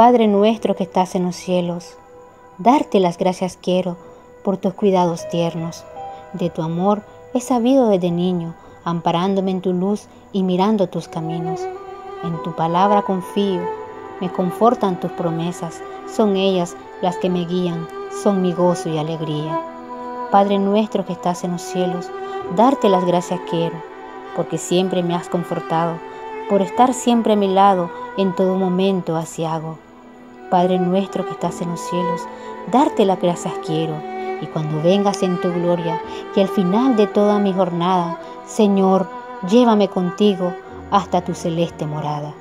Padre nuestro que estás en los cielos, darte las gracias quiero por tus cuidados tiernos. De tu amor he sabido desde niño, amparándome en tu luz y mirando tus caminos. En tu palabra confío, me confortan tus promesas, son ellas las que me guían, son mi gozo y alegría. Padre nuestro que estás en los cielos, darte las gracias quiero, porque siempre me has confortado, por estar siempre a mi lado en todo momento así hago. Padre nuestro que estás en los cielos, darte las gracias quiero, y cuando vengas en tu gloria, y al final de toda mi jornada, Señor, llévame contigo hasta tu celeste morada.